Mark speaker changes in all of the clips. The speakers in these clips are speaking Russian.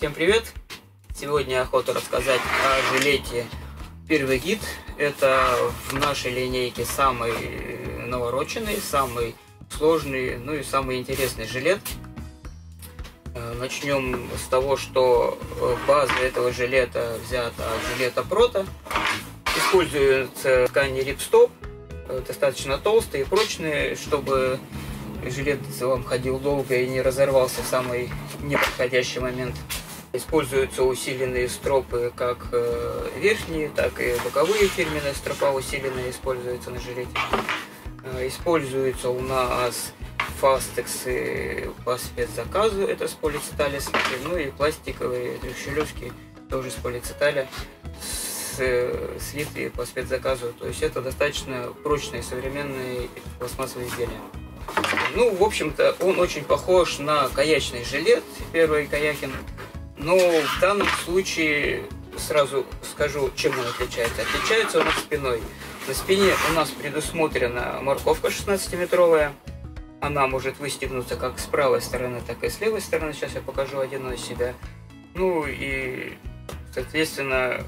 Speaker 1: Всем привет! Сегодня охота рассказать о жилете Первый гид. Это в нашей линейке самый навороченный, самый сложный, ну и самый интересный жилет. Э, начнем с того, что база этого жилета взята от жилета Прота. Используется ткани рипстоп, э, достаточно толстые и прочные, чтобы жилет вам ходил долго и не разорвался в самый неподходящий момент. Используются усиленные стропы как э, верхние, так и боковые фирменные стропа усиленные используются на жилете. Э, используются у нас фастексы по спецзаказу, это с полицетали ну и пластиковые трехщелевки тоже с полицеталя э, слитые по спецзаказу. То есть это достаточно прочные современные пластмассовые изделия. Ну, в общем-то, он очень похож на каячный жилет, первый каякин. Но в данном случае сразу скажу, чем он отличается. Отличается он спиной. На спине у нас предусмотрена морковка 16-метровая. Она может выстегнуться как с правой стороны, так и с левой стороны. Сейчас я покажу один из себя. Ну и, соответственно,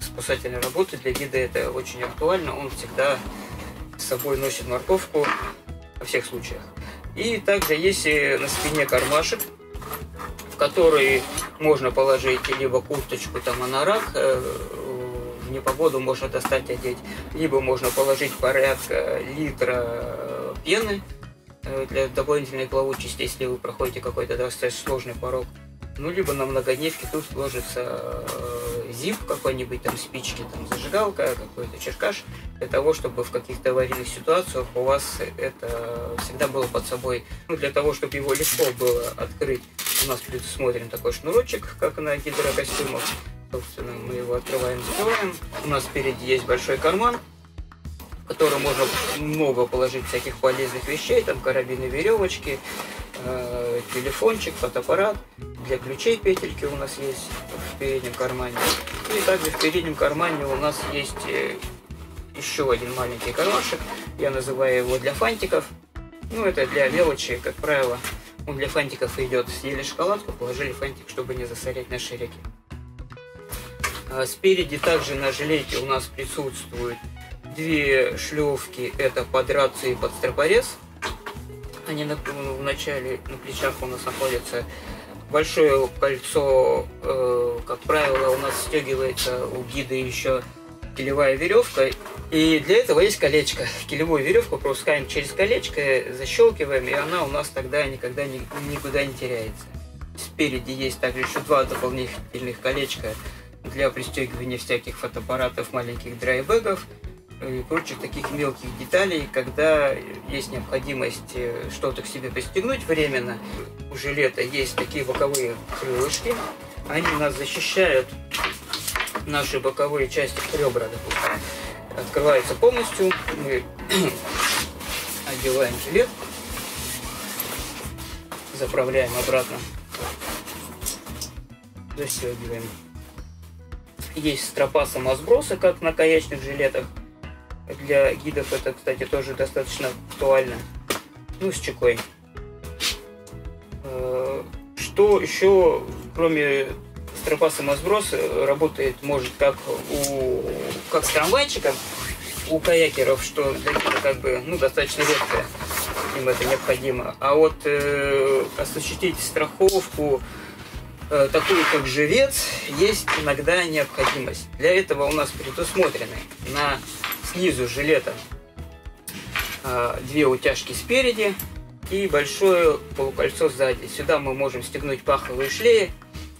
Speaker 1: спасательной работы для гида это очень актуально. Он всегда с собой носит морковку во всех случаях. И также есть на спине кармашек, который можно положить либо курточку, там анорак, э, в непогоду можно достать одеть, либо можно положить порядка литра пены э, для дополнительной плавучести, если вы проходите какой-то достаточно сложный порог. Ну, либо на многодневке тут ложится э, зип какой-нибудь, там спички, там зажигалка, какой-то черкаш, для того, чтобы в каких-то аварийных ситуациях у вас это всегда было под собой. Ну, для того, чтобы его легко было открыть, у нас предусмотрен такой шнурочек, как на гидрокостюмах. Собственно, мы его открываем, закрываем. У нас впереди есть большой карман, в который можно много положить всяких полезных вещей, там карабины, веревочки, э, телефончик, фотоаппарат. Для ключей петельки у нас есть в переднем кармане. И также в переднем кармане у нас есть э, еще один маленький кармашек. Я называю его для фантиков. Ну, это для мелочи, как правило. Он для фантиков идет. Съели шоколадку, положили фантик, чтобы не засорять наши реки. А спереди также на жилете у нас присутствуют две шлевки. Это под рацию и под стропорез. Они на, в начале на плечах у нас находятся. Большое кольцо, э, как правило, у нас стегивается у гида еще килевая веревка. И для этого есть колечко. Килевую веревку пропускаем через колечко, защелкиваем, и она у нас тогда никогда ни, никуда не теряется. Спереди есть также еще два дополнительных колечка для пристегивания всяких фотоаппаратов, маленьких драйбегов и прочих таких мелких деталей, когда есть необходимость э, что-то к себе пристегнуть временно. У жилета есть такие боковые крылышки. Они нас защищают наши боковые части ребра, допустим открывается полностью. Мы одеваем жилет, заправляем обратно, застегиваем. Есть стропа самосброса, как на каячных жилетах. Для гидов это, кстати, тоже достаточно актуально. Ну, с чекой. Э, что еще, кроме стропа самосброс работает, может, как, у, как с трамвайчиком у каякеров, что для как бы ну, достаточно редко им это необходимо. А вот э, осуществить страховку э, такую, как живец, есть иногда необходимость. Для этого у нас предусмотрены на снизу жилета э, две утяжки спереди и большое полукольцо сзади. Сюда мы можем стегнуть паховые шлеи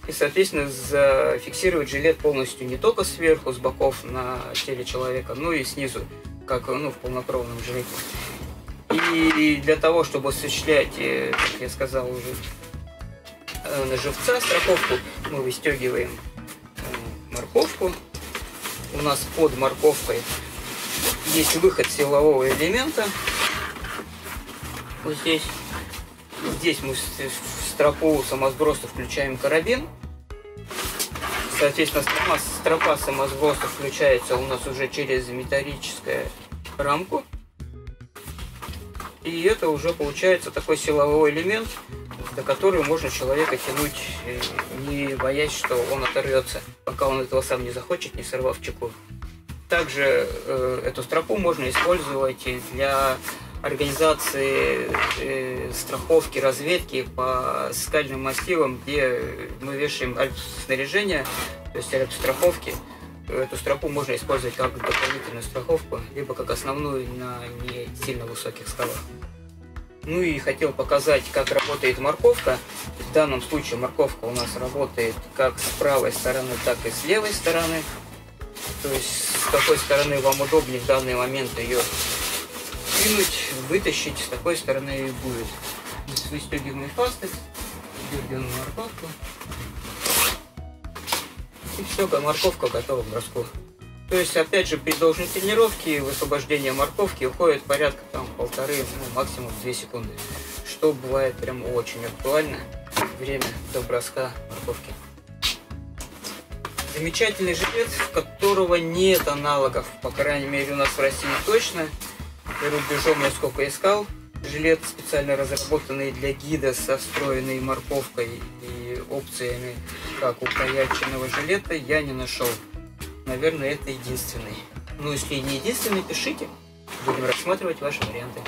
Speaker 1: и, соответственно, зафиксировать жилет полностью не только сверху, с боков на теле человека, но и снизу, как ну, в полнокровном жилете. И для того, чтобы осуществлять, э, как я сказал уже, э, на живца страховку, мы выстегиваем э, морковку. У нас под морковкой есть выход силового элемента. Вот здесь. Здесь мы стропу самосброса включаем карабин. Соответственно, стропа, стропа самосброса включается у нас уже через металлическую рамку. И это уже получается такой силовой элемент, до которого можно человека тянуть, э, не боясь, что он оторвется, пока он этого сам не захочет, не сорвав чеку. Также э, эту стропу можно использовать и для организации э, страховки, разведки по скальным массивам, где мы вешаем снаряжение, то есть страховки. Эту стропу можно использовать как дополнительную страховку, либо как основную на не сильно высоких скалах. Ну и хотел показать, как работает морковка. В данном случае морковка у нас работает как с правой стороны, так и с левой стороны. То есть с какой стороны вам удобнее в данный момент ее кинуть, вытащить, с такой стороны будет. Выстегиваем фасты, дергаем морковку. И все, морковка готова к броску. То есть, опять же, при должной тренировке высвобождение морковки уходит порядка там полторы, ну, максимум две секунды. Что бывает прям очень актуально. Время до броска морковки. Замечательный жилет, которого нет аналогов, по крайней мере у нас в России точно. Рубежом я сколько искал. Жилет специально разработанный для гида со встроенной морковкой и опциями, как у каячного жилета, я не нашел. Наверное, это единственный. Ну, если не единственный, пишите. Будем рассматривать ваши варианты.